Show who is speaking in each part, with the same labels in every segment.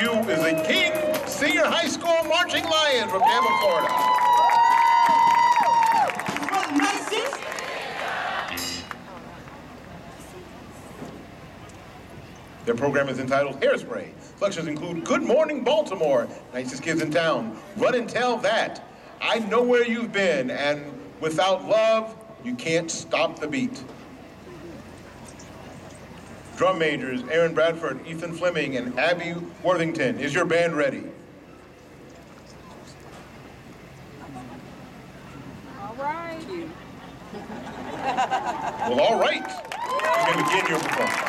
Speaker 1: you is a King Senior High School Marching Lion from Tampa, Florida. Their program is entitled Hairspray. Selections include Good Morning Baltimore, Nicest Kids in Town, Run and Tell That, I Know Where You've Been, and Without Love, You Can't Stop the Beat. Drum majors Aaron Bradford, Ethan Fleming, and Abby Worthington. Is your band ready? All
Speaker 2: righty.
Speaker 1: Well, all right. You may begin your performance.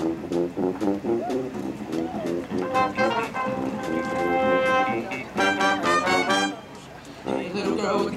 Speaker 1: Hey,
Speaker 2: little girl the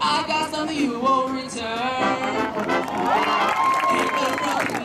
Speaker 2: I got something you won't return. Hey, little the.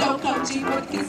Speaker 2: Então toca de porque